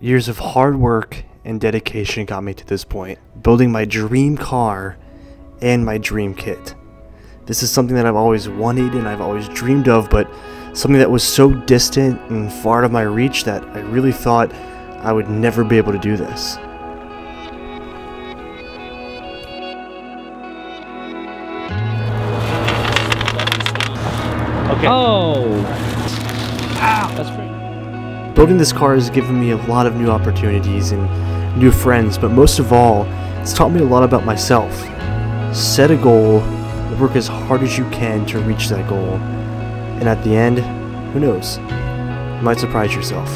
Years of hard work and dedication got me to this point, building my dream car and my dream kit. This is something that I've always wanted and I've always dreamed of, but something that was so distant and far out of my reach that I really thought I would never be able to do this. Okay. Oh! Building this car has given me a lot of new opportunities and new friends, but most of all, it's taught me a lot about myself. Set a goal, work as hard as you can to reach that goal, and at the end, who knows? You might surprise yourself.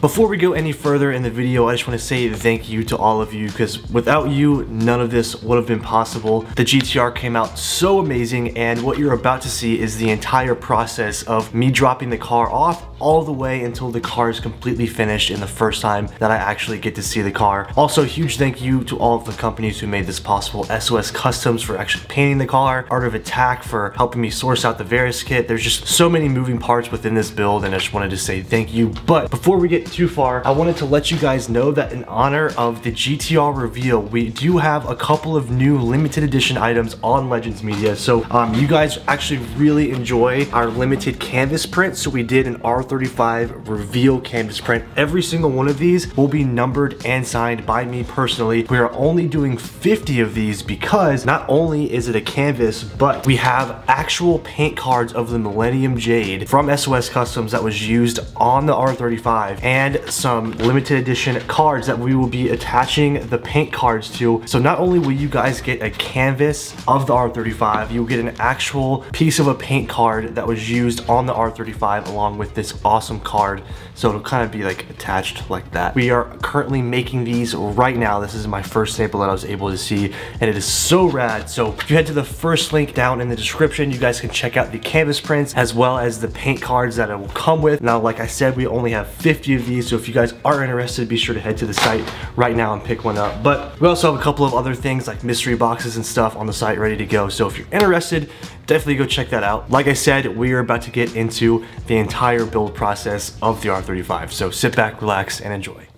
Before we go any further in the video, I just want to say thank you to all of you because without you, none of this would have been possible. The GTR came out so amazing and what you're about to see is the entire process of me dropping the car off all the way until the car is completely finished in the first time that I actually get to see the car. Also, huge thank you to all of the companies who made this possible. SOS Customz for actually painting the car, Art of Attack for helping me source out the Varis kit. There's just so many moving parts within this build and I just wanted to say thank you. But before we get too far, I wanted to let you guys know that in honor of the GTR reveal, we do have a couple of new limited edition items on Legends Media. So um, you guys actually really enjoy our limited canvas print. So we did an R35 reveal canvas print. Every single one of these will be numbered and signed by me personally. We are only doing 50 of these because not only is it a canvas, but we have actual paint cards of the Millennium Jade from SOS Customz that was used on the R35 and some limited edition cards that we will be attaching the paint cards to. So not only will you guys get a canvas of the R35, you'll get an actual piece of a paint card that was used on the R35 along with this awesome card. So it'll kind of be like attached like that. We are currently making these right now. This is my first sample that I was able to see and it is so rad. So if you head to the first link down in the description, you guys can check out the canvas prints as well as the paint cards that it will come with. Now, like I said, we only have 50 of these. So if you guys are interested, be sure to head to the site right now and pick one up. But we also have a couple of other things like mystery boxes and stuff on the site ready to go. So if you're interested, definitely go check that out. Like I said, we are about to get into the entire build process of the R35. So sit back, relax, and enjoy.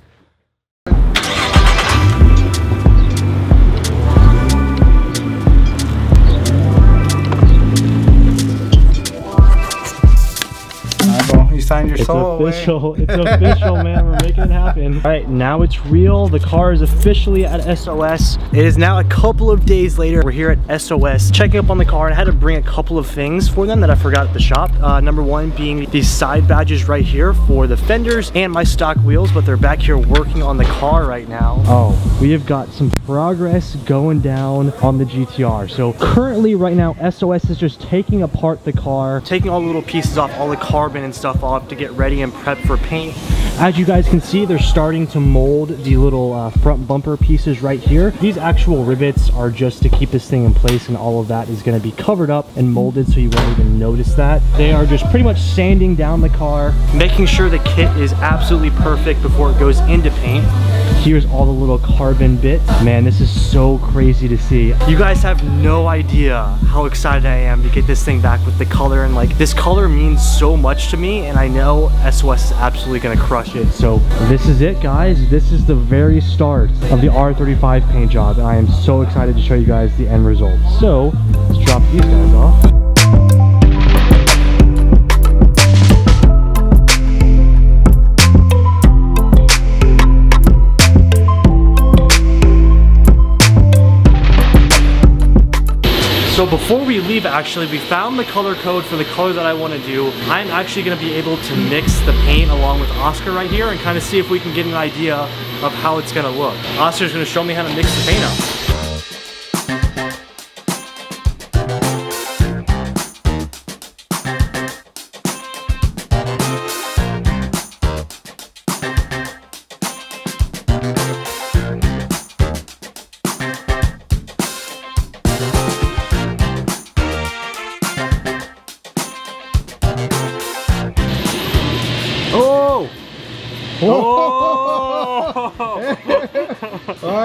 Find your It's soul. away. official. It's official, man. We're making it happen. All right, now it's real. The car is officially at SOS. It is now a couple of days later. We're here at SOS checking up on the car and I had to bring a couple of things for them that I forgot at the shop. Uh, number one being these side badges right here for the fenders and my stock wheels, but they're back here working on the car right now. Oh, we have got some progress going down on the GTR. So currently right now, SOS is just taking apart the car, taking all the little pieces off, all the carbon and stuff off to get ready and prep for paint. As you guys can see, they're starting to mold the little uh, front bumper pieces right here. These actual rivets are just to keep this thing in place and all of that is gonna be covered up and molded so you won't even notice that. They are just pretty much sanding down the car, making sure the kit is absolutely perfect before it goes into paint. Here's all the little carbon bits. Man, this is so crazy to see. You guys have no idea how excited I am to get this thing back with the color and like this color means so much to me and I know SOS is absolutely gonna crush it. So this is it guys. This is the very start of the R35 paint job and I am so excited to show you guys the end result. So let's drop these guys off. So before we leave actually, we found the color code for the color that I want to do. I'm actually going to be able to mix the paint along with Oscar right here and kind of see if we can get an idea of how it's going to look. Oscar's going to show me how to mix the paint up.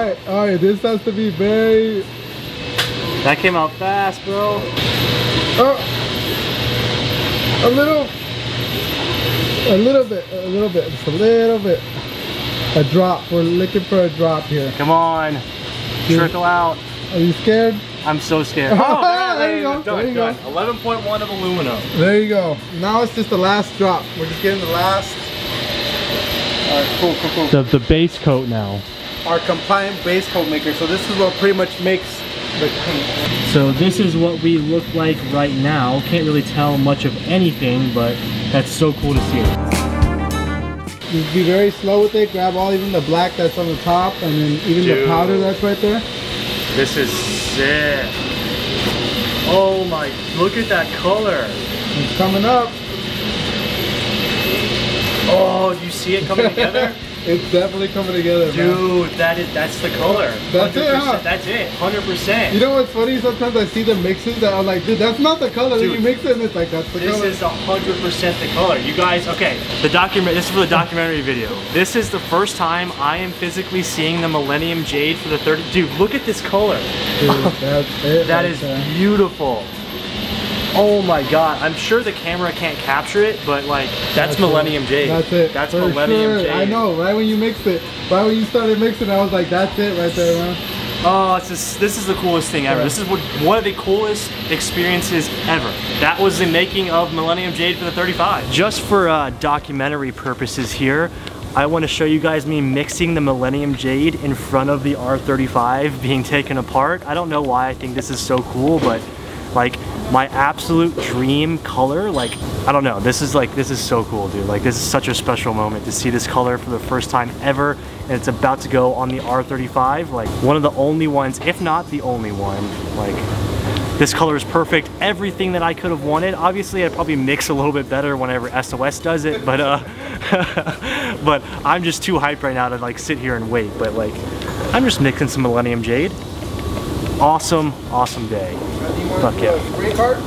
Right, all right. This has to be very. that came out fast, bro. Oh, a little. A little bit. A little bit. Just a little bit. A drop. We're looking for a drop here. Come on. Trickle out. Are you scared? I'm so scared. Oh, there you go, Done, there you go. 11.1 of aluminum. There you go. Now it's just the last drop. We're just getting the last. All right, cool, cool, cool. The, the base coat now. Our compliant base coat maker. So this is what pretty much makes the paint. So this is what we look like right now. Can't really tell much of anything, but that's so cool to see. Just be very slow with it. Grab all even the black that's on the top, and then even the powder that's right there. This is sick. Oh my, look at that color. It's coming up. Oh, you see it coming together? It's definitely coming together, man. Dude, that is that's the color. That's it, 100%. huh? That's it. 100%. You know what's funny? Sometimes I see the mixes that I'm like, dude, that's not the color. Dude. you mix it and it's like, that's the This color. is hundred percent the color. You guys, okay. The document. This is for the documentary video. This is the first time I am physically seeing the Millennium Jade for the 30. Dude, look at this color. Dude, that's it. That right is there. beautiful. Oh my god. I'm sure the camera can't capture it, but like that's, it. Millennium Jade. That's it. That's For Millennium sure. Jade. I know, right when you mixed it, right when you started mixing, I was like, that's it right there, man. Oh, just, this is the coolest thing ever. This is what, one of the coolest experiences ever. That was the making of Millennium Jade for the 35. Just for uh, documentary purposes here, I want to show you guys me mixing the Millennium Jade in front of the R35 being taken apart. I don't know why I think this is so cool, but like my absolute dream color, like, I don't know, this is like, this is so cool, dude. Like, this is such a special moment to see this color for the first time ever, and it's about to go on the R35, like, one of the only ones, if not the only one, like, this color is perfect, everything that I could have wanted. Obviously, I'd probably mix a little bit better whenever SOS does it, but, uh, but I'm just too hyped right now to, like, sit here and wait, but, like, I'm just mixing some Millennium Jade. Awesome, awesome day. Fuck yeah. Spray card?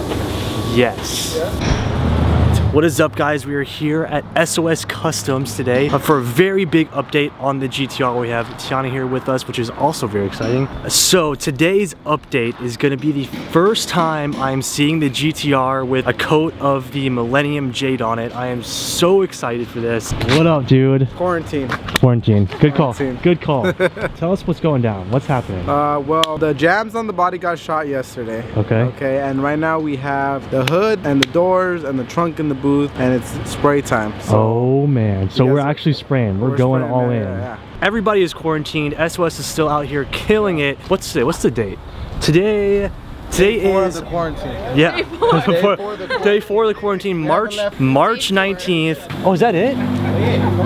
Yes. What is up guys? We are here at SOS Customz today uh, for a very big update on the GTR. We have Tiana here with us, which is also very exciting. So today's update is gonna be the first time I'm seeing the GTR with a coat of the Millennium Jade on it. I am so excited for this. What up, dude? Quarantine. Quarantine. Good call. Quarantine. Good call. Tell us what's going down. What's happening? Uh, well, the jams on the body got shot yesterday. Okay. Okay, and right now we have the hood and the doors and the trunk in the booth and it's spray time. So Oh man, so we're actually spraying. We're, we're going spraying, all yeah, in. yeah, yeah. Everybody is quarantined. SOS is still out here killing it. What's today? Whatty the date? Today, today Four is of the quarantine. yeah. Day four of the Day four of the quarantine, March March 19th. Oh, is that it?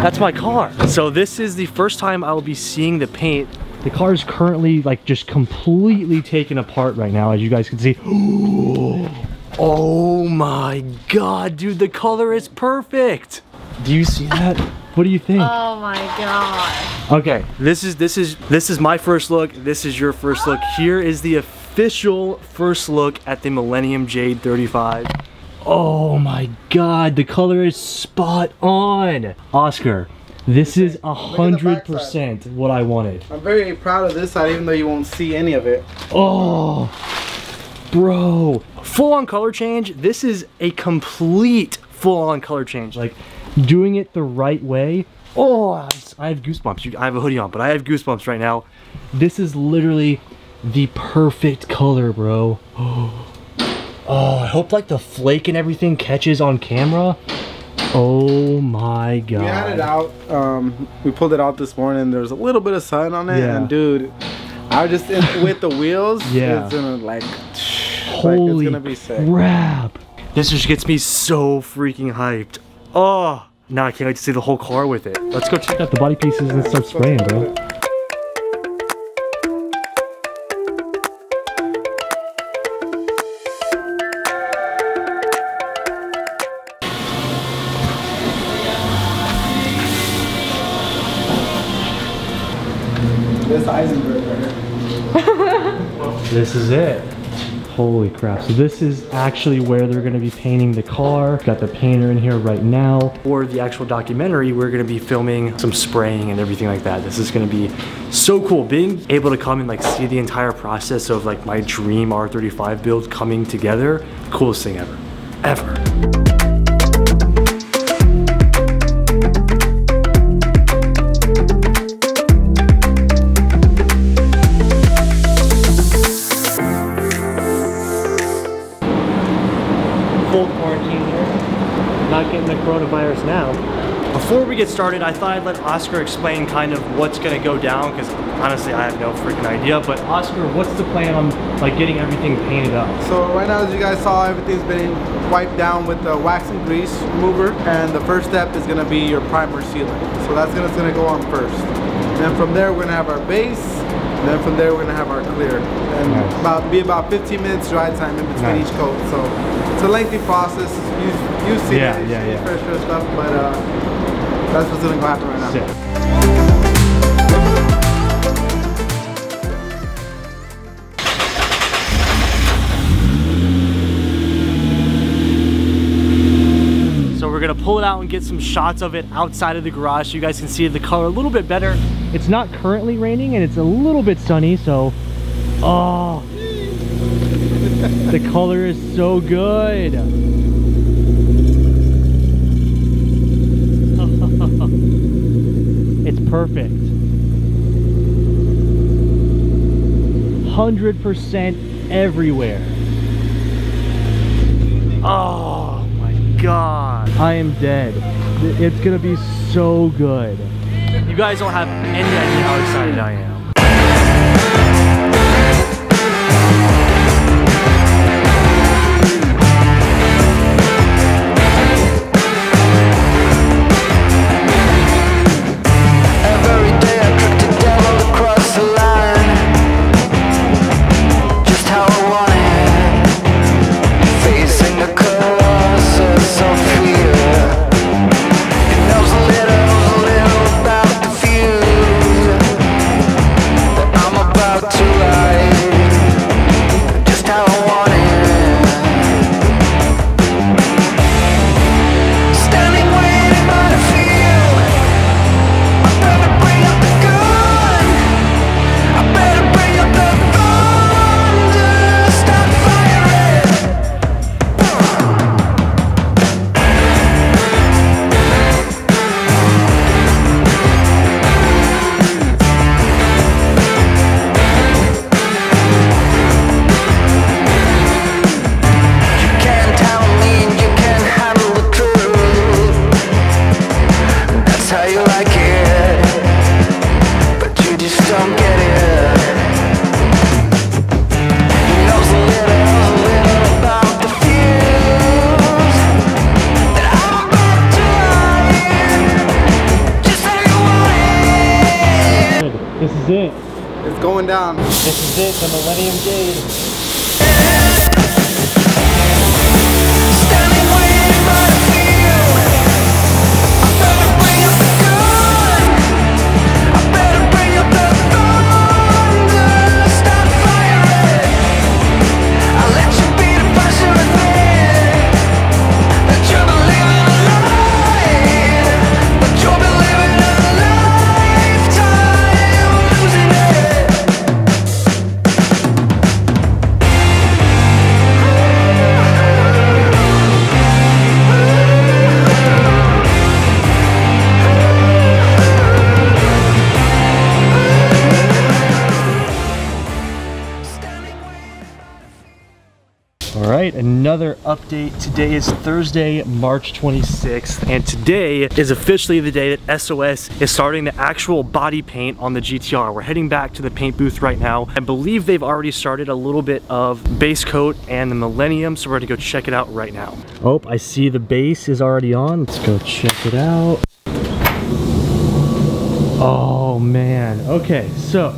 That's my car. So this is the first time I will be seeing the paint. The car is currently like just completely taken apart right now, as you guys can see. Oh my god, dude, the color is perfect. Do you see that? What do you think? Oh my god. Okay, this is this is this is my first look. This is your first look. Ah. Here is the official first look at the Millennium Jade 35. Oh my god, the color is spot on. Oscar, this is a hundred percent what I wanted. I'm very proud of this side even though you won't see any of it. Oh, bro, full on color change. This is a complete full on color change. Like doing it the right way. Oh, I have goosebumps. I have a hoodie on, but I have goosebumps right now. This is literally the perfect color, bro. Oh, I hope like the flake and everything catches on camera. Oh my god. We had it out. Um, we pulled it out this morning. There was a little bit of sun on it, Yeah. and dude, I was just in, with the wheels. Yeah. it's gonna like, Holy like it's gonna be crap. This just gets me so freaking hyped. Oh, now I can't wait to see the whole car with it. Let's go check out the body pieces and start spraying, bro. Holy crap. So this is actually where they're gonna be painting the car. Got the painter in here right now. For the actual documentary, we're gonna be filming some spraying and everything like that. This is gonna be so cool. Being able to come and like see the entire process of like my dream R35 build coming together, coolest thing ever. Ever. Not getting the coronavirus now. Before we get started, I thought I'd let Oscar explain kind of what's gonna go down because honestly, I have no freaking idea. But Oscar, what's the plan on like getting everything painted up? So right now, as you guys saw, everything's been wiped down with the wax and grease remover, and the first step is gonna be your primer sealer. So that's gonna, it's gonna go on first. Then from there, we're gonna have our base. And then from there, we're gonna have our clear, and Nice. about be about 15 minutes dry time in between Nice. each coat. So it's a lengthy process. You you see Yeah, it, you yeah, see yeah. fresh fresh stuff, but uh, that's what's gonna go happen right now. Sick. So we're gonna pull it out and get some shots of it outside of the garage so you guys can see the color a little bit better. It's not currently raining and it's a little bit sunny, so oh the color is so good. it's perfect. 100% everywhere. Oh my god. I am dead. It's gonna be so good. You guys don't have any idea how excited I am. Update. Today is Thursday, March 26th, and today is officially the day that SOS is starting the actual body paint on the GTR. We're heading back to the paint booth right now. I believe they've already started a little bit of base coat and the Millennium, so we're gonna go check it out right now. Oh, I see the base is already on. Let's go check it out. Oh man, okay, so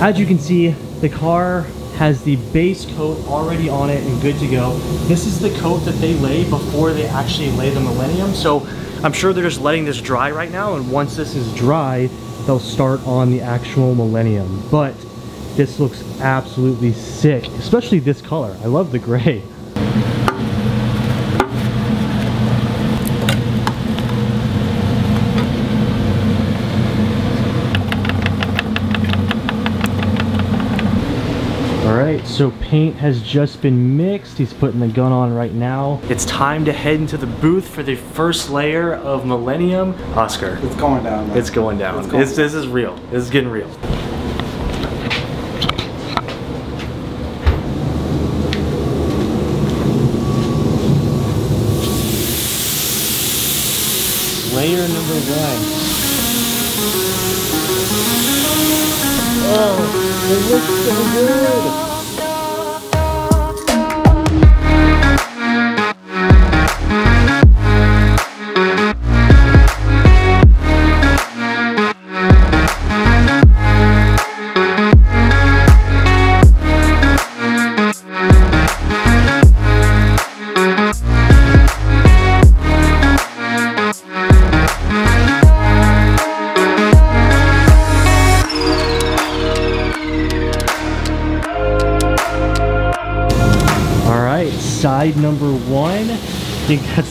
as you can see, the car has the base coat already on it and good to go. This is the coat that they lay before they actually lay the Millennium. So I'm sure they're just letting this dry right now. And once this is dry, they'll start on the actual Millennium. But this looks absolutely sick, especially this color. I love the gray. All right, so paint has just been mixed. He's putting the gun on right now. It's time to head into the booth for the first layer of Millennium. Oscar, It's going down. man. it's going down. It's going It's- this is real. This is getting real. Layer number one. Oh, it looks so good.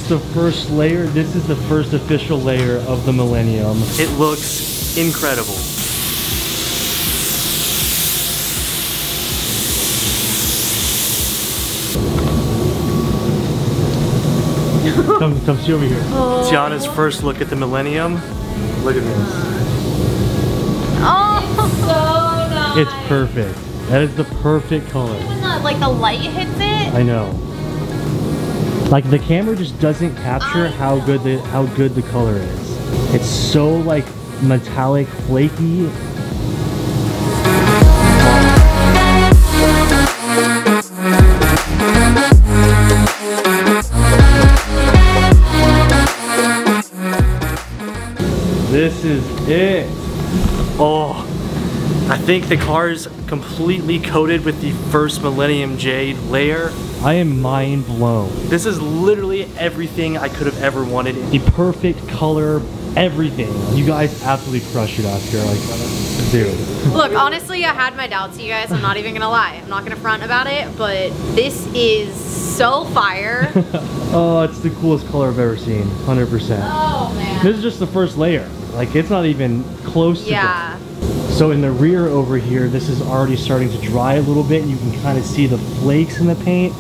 The first layer. This is the first official layer of the Millennium. It looks incredible. come, come see over here. Tiana's first look at the Millennium. Look at this. Oh, it's so nice. It's perfect. That is the perfect color. When the, like the light hits it. I know. Like the camera just doesn't capture how good the how good the color is. It's so like metallic, flaky. This is it. Oh, I think the car is completely coated with the first Millennium Jade layer. I am mind blown. This is literally everything I could have ever wanted. The perfect color, everything. You guys absolutely crushed it, Oscar. Like, dude. Look, honestly, I had my doubts, you guys. I'm not even gonna lie. I'm not gonna front about it, but this is so fire. Oh, it's the coolest color I've ever seen. 100%. oh man. This is just the first layer. Like, it's not even close to Yeah. So in the rear over here, this is already starting to dry a little bit. You can kind of see the flakes in the paint.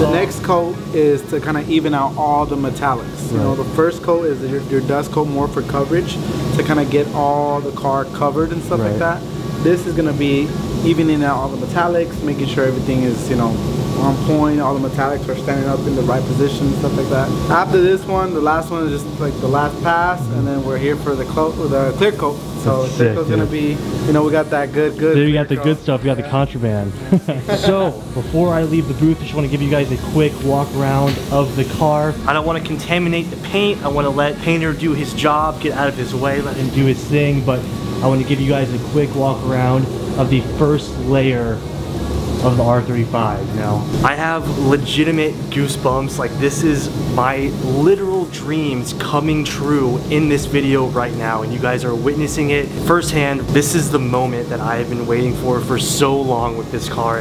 The next coat is to kind of even out all the metallics. You know, the first coat is your, your dust coat more for coverage to kind of get all the car covered and stuff Right. like that. This is gonna be evening out all the metallics, making sure everything is you know on point. All the metallics are standing up in the right position, stuff like that. After this one, the last one is just like the last pass, and then we're here for the coat, the clear coat. So That's the clear sick, coat's gonna dude. be, you know, we got that good, good. Then you got the coat. good stuff, you got the contraband. so, before I leave the booth, I just want to give you guys a quick walk around of the car. I don't want to contaminate the paint. I want to let Painter do his job, get out of his way, let him do his thing. But I want to give you guys a quick walk around of the first layer of the R35 now. I have legitimate goosebumps. Like this is my literal dreams coming true in this video right now and you guys are witnessing it firsthand. This is the moment that I have been waiting for for so long with this car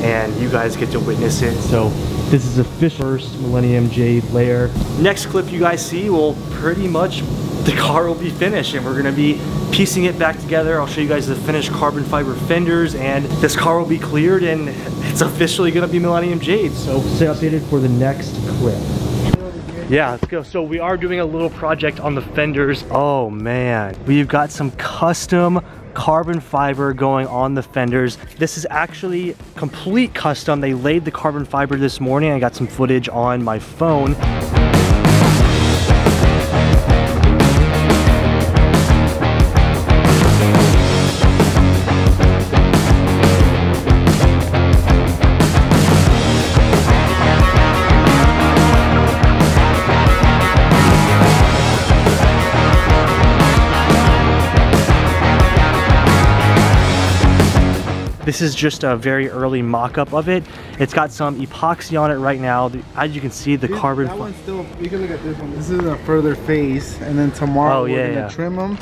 and you guys get to witness it. So this is the first Millennium Jade layer. Next clip you guys see will pretty much the car will be finished and we're gonna be piecing it back together. I'll show you guys the finished carbon fiber fenders and this car will be cleared and it's officially gonna be Millennium Jade. So stay updated for the next clip. Yeah, let's go. So we are doing a little project on the fenders. Oh man, we've got some custom carbon fiber going on the fenders. This is actually complete custom. They laid the carbon fiber this morning. I got some footage on my phone. This is just a very early mock-up of it. It's got some epoxy on it right now. As you can see, the This- carbon. That one's still. You can look at this one. This is a further phase, and then tomorrow Oh, we're yeah, gonna yeah. trim them.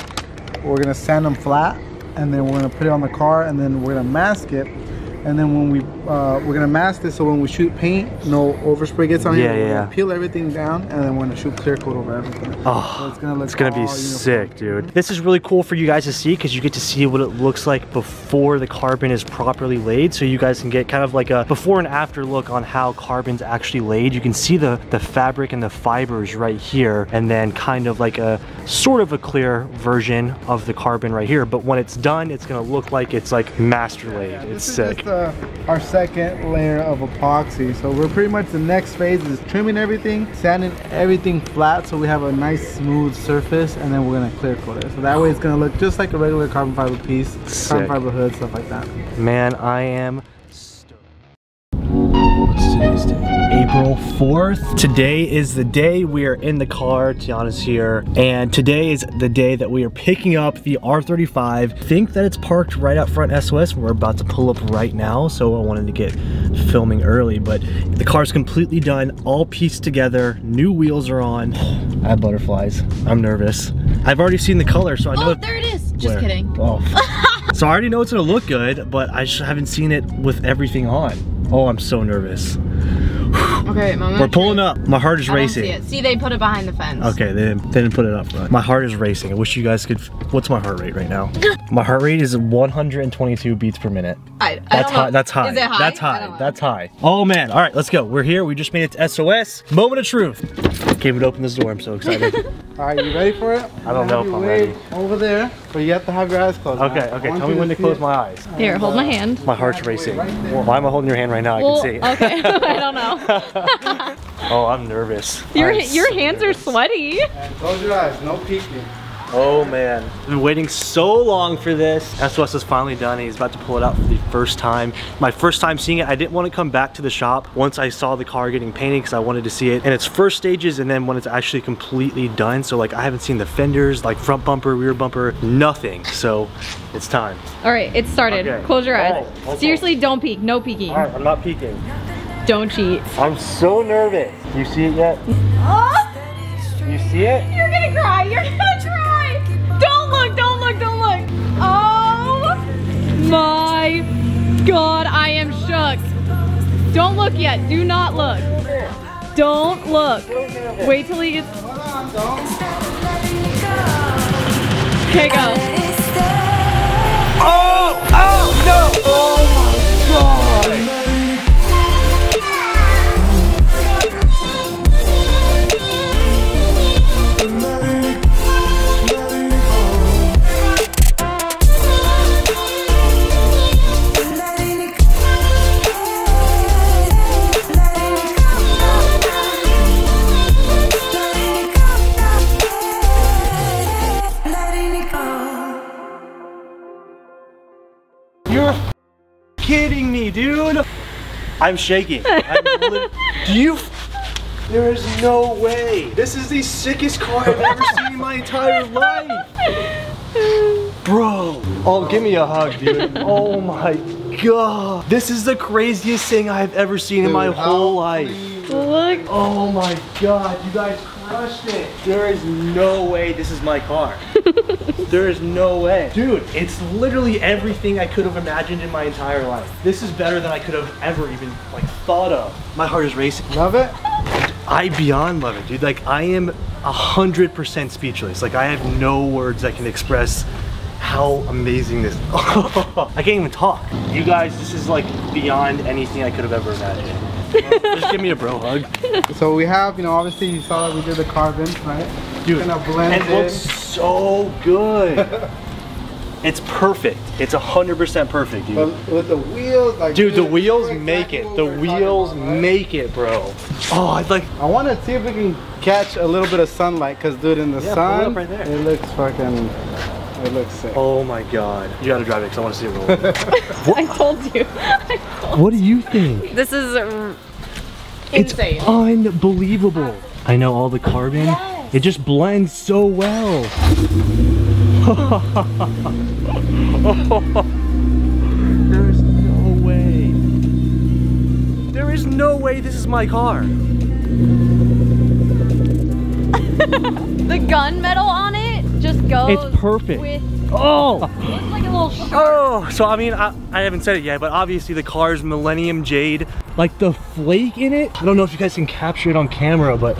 We're gonna sand them flat, and then we're gonna put it on the car, and then we're gonna mask it. And then when we uh, we're gonna mask it, so when we shoot paint, no overspray gets on Yeah, here. Yeah, yeah. Peel everything down, and then we're gonna shoot clear coat over everything. Oh, So it's gonna look it's gonna be uniform. sick, dude. This is really cool for you guys to see because you get to see what it looks like before the carbon is properly laid. So you guys can get kind of like a before and after look on how carbon's actually laid. You can see the, the fabric and the fibers right here and then kind of like a sort of a clear version of the carbon right here. But when it's done, it's gonna look like it's like master laid. Yeah, it's this sick. just uh, Uh, our second layer of epoxy. So we're pretty much the next phase is trimming everything, sanding everything flat so we have a nice smooth surface and then we're gonna clear coat it. So that way it's gonna look just like a regular carbon fiber piece, Sick. carbon fiber hood, stuff like that. Man, I am stoked. April 4th. Today is the day we are in the car. Tiana's here. And today is the day that we are picking up the R35. Think that it's parked right out front SOS. We're about to pull up right now. So I wanted to get filming early. But the car's completely done, all pieced together. New wheels are on. I have butterflies. I'm nervous. I've already seen the color, so I know Oh, there it is. Just where? kidding. Oh. so I already know it's gonna look good, but I just haven't seen it with everything on. Oh, I'm so nervous. Okay, mama. We're pulling up. My heart is I don't racing. see it. See, they put it behind the fence. Okay, they didn't, they didn't put it up front. My heart is racing. I wish you guys could. What's my heart rate right now? my heart rate is 122 beats per minute. I, I That's don't high. That's high. Is it high? That's high. That's high. Oh man. All right, let's go. We're here. We just made it to SOS. Moment of truth. Can't even open this door. I'm so excited. All right, you ready for it? I don't know if I'm ready. Over there, but you have to have your eyes closed. okay, okay. Tell me when to see close it. my eyes. Here, hold my hand. My heart's racing. Right. Why am I holding your hand right now? I can see. okay. I don't know. Oh, I'm nervous. Your I'm your so hands are sweaty. And close your eyes, no peeking. Oh man. I've been waiting so long for this. SOS is finally done and he's about to pull it out for the first time. My first time seeing it, I didn't want to come back to the shop once I saw the car getting painted because I wanted to see it in its first stages and then when it's actually completely done. So like I haven't seen the fenders, like front bumper, rear bumper, nothing. So it's time. All right, it started. Okay. Close your eyes. Oh, okay. Seriously, don't peek. No peeking. All right, I'm not peeking. Don't cheat. I'm so nervous. You see it yet? Oh, You see it? you're gonna cry. You're gonna cry. Don't look. Don't look. Don't look. Oh my God, I am shook. Don't look yet. Do not look. Don't look. Wait till he gets. Okay, go. Oh! Oh! No! Oh my god! Kidding dude. I'm shaking. I'm Do you? There is no way. This is the sickest car I've ever seen in my entire life. Bro. Oh, give me a hug, dude. oh my god. This is the craziest thing I've ever seen in my whole life. Look. Oh my god, you guys crushed it. There is no way this is my car. there is no way. Dude, it's literally everything I could have imagined in my entire life. This is better than I could have ever even like thought of. My heart is racing. Love it? I beyond love it, dude. Like I am a hundred percent speechless. Like I have no words that can express how amazing this. I can't even talk. You guys, this is like beyond anything I could have ever imagined. Just give me a bro hug. So we have, you know, obviously you saw that we did the carbon, right? Dude, Gonna blend it in. looks so good. it's perfect. It's a hundred percent perfect, dude. But with the wheels, like Dude, the this, wheels make it. The wheels about, right? make it, bro. Oh, I'd like. I want to see if we can catch a little bit of sunlight, cause dude, in the Yeah, sun, right there. it looks fucking, it looks sick. Oh my god. You gotta drive it because I want to see it roll. I told you. I told what do you think? This is insane. It's unbelievable. I know all the carbon. Yes. It just blends so well. There's no way. There is no way this is my car. the gunmetal on it just goes. It's perfect. Oh! looks like a little shark. Oh, so I mean, I, I haven't said it yet, but obviously the car's Millennium Jade. Like the flake in it, I don't know if you guys can capture it on camera, but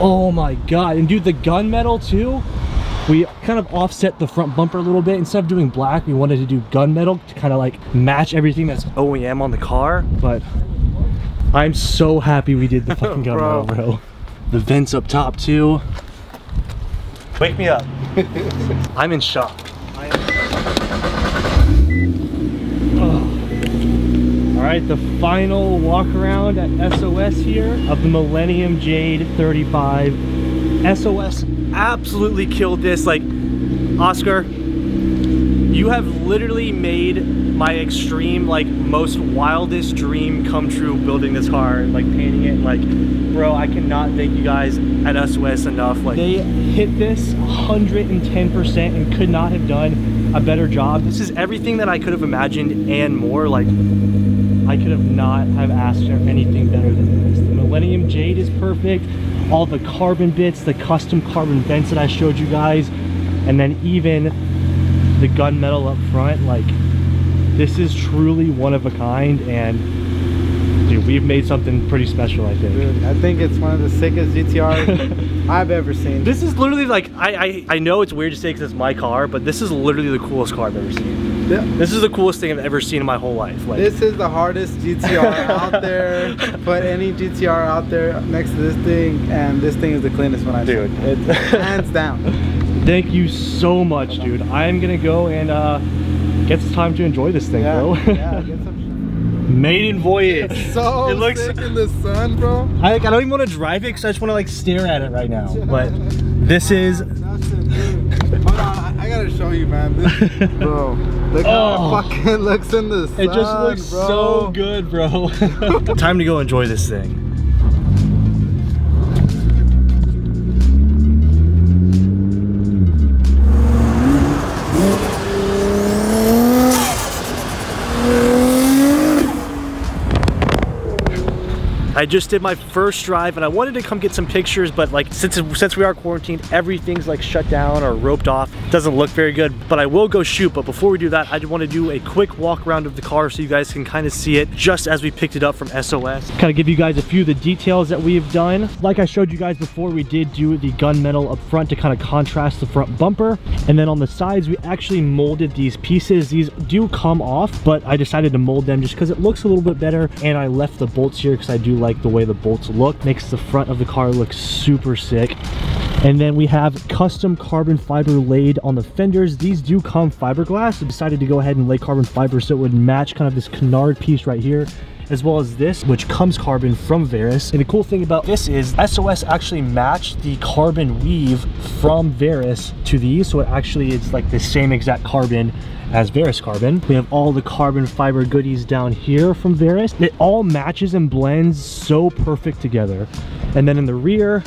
oh my god. And dude, the gunmetal too, we kind of offset the front bumper a little bit. Instead of doing black, we wanted to do gunmetal to kind of like match everything that's OEM on the car, but I'm so happy we did the fucking Bro. gunmetal, bro. The vents up top too. Wake me up. I'm in shock. All right, the final walk around at SOS here of the Millennium Jade 35. SOS absolutely killed this. Like, Oscar, you have literally made my extreme, like, most wildest dream come true building this car, and like, painting it. Like, bro, I cannot thank you guys at SOS enough. Like, they hit this 110% and could not have done a better job. This is everything that I could have imagined and more. Like, I could have not have asked for anything better than this. The Millennium Jade is perfect. All the carbon bits, the custom carbon vents that I showed you guys, and then even the gunmetal up front, like this is truly one of a kind and dude, we've made something pretty special, I think. Dude, I think it's one of the sickest GTRs I've ever seen. This is literally like, I, I, I know it's weird to say because it's my car, but this is literally the coolest car I've ever seen. Yeah. This is the coolest thing I've ever seen in my whole life. Like, This is the hardest GTR out there. Put any GTR out there next to this thing, and this thing is the cleanest one I've dude, seen. it's, Hands down. Thank you so much, dude. I'm gonna go and uh, get some time to enjoy this thing, Yeah, bro. yeah, get some Maiden voyage. so it looks. sick in the sun, bro. I, I don't even want to drive it because I just want to like stare at it right now. But this is. Hold on, I, I gotta show you, man. This, bro, look how Oh. it fucking looks in the sun, It just looks bro. so good, bro. time to go enjoy this thing. I just did my first drive and I wanted to come get some pictures, but like since since we are quarantined, everything's like shut down or roped off. Doesn't look very good, but I will go shoot. But before we do that, I just want to do a quick walk around of the car so you guys can kind of see it just as we picked it up from SOS. Kind of give you guys a few of the details that we've done. Like I showed you guys before, we did do the gunmetal up front to kind of contrast the front bumper. And then on the sides, we actually molded these pieces. These do come off, but I decided to mold them just because it looks a little bit better. And I left the bolts here because I do like the way the bolts look. Makes the front of the car look super sick. And then we have custom carbon fiber laid on the fenders. These do come fiberglass. I decided to go ahead and lay carbon fiber so it would match kind of this canard piece right here as well as this, which comes carbon from Varis. And the cool thing about this is SOS actually matched the carbon weave from Varis to these. So it actually, is like the same exact carbon as Varis carbon. We have all the carbon fiber goodies down here from Varis. It all matches and blends so perfect together. And then in the rear,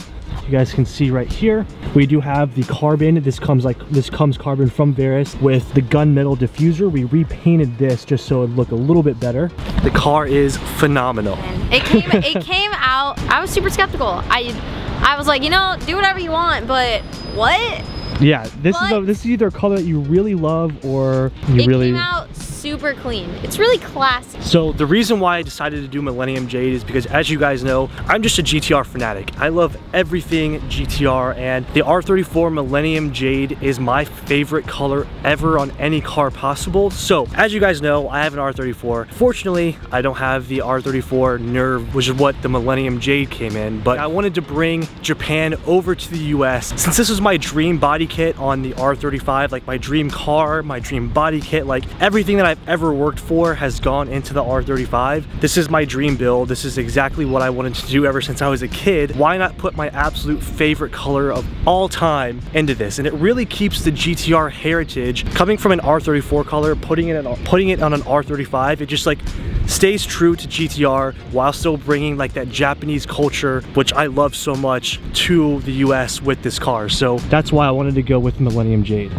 you guys can see right here. We do have the carbon. This comes like this comes carbon from Varis with the gunmetal diffuser. We repainted this just so it look a little bit better. The car is phenomenal. It came it came out. I was super skeptical. I I was like, you know, do whatever you want, but what? Yeah, this is a, this is either a color that you really love or you it really came out super clean. It's really classy. So the reason why I decided to do Millennium Jade is because as you guys know, I'm just a GTR fanatic. I love everything GTR and the R34 Millennium Jade is my favorite color ever on any car possible. So as you guys know, I have an R34. Fortunately, I don't have the R34 Nür, which is what the Millennium Jade came in, but I wanted to bring Japan over to the US. Since this was my dream body kit on the R35, like my dream car, my dream body kit, like everything that I've ever worked for has gone into the R35. This is my dream build. This is exactly what I wanted to do ever since I was a kid. Why not put my absolute favorite color of all time into this? And it really keeps the GTR heritage coming from an R34 color, putting it, in, putting it on an R35. It just like stays true to GTR while still bringing like that Japanese culture, which I love so much, to the US with this car. So that's why I wanted to go with Millennium Jade.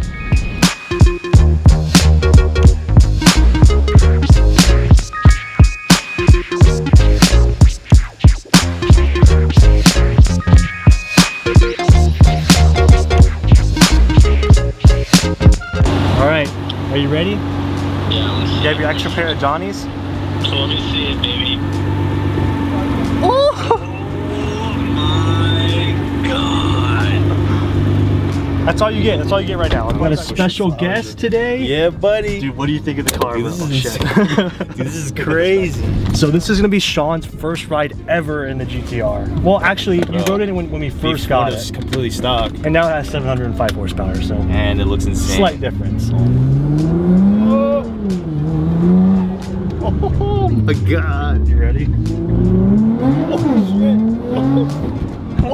Ready? Yeah, let's You have your extra pair of Johnnies? so let me see it, baby. Oh! Oh my god. That's all you get. That's all you get right now. I've got a special guest today. Yeah, buddy. Dude, what do you think of the car? Dude, this Oh, is. Dude, this is crazy. so this is gonna be Sean's first ride ever in the GTR. Well, actually, you Bro. rode it when, when we first got it was it, completely stock, and now it has 705 horsepower. So and it looks insane. slight difference. Oh. Oh my god. You ready? Oh, oh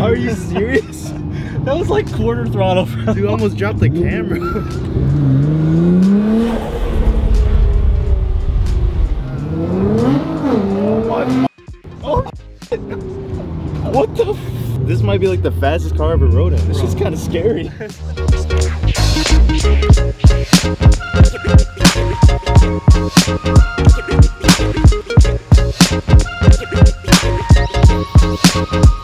Are you serious? That was like quarter throttle. bro. Dude almost dropped the camera. what the? F this might be like the fastest car I ever rode in. This is kind of scary. Thank you.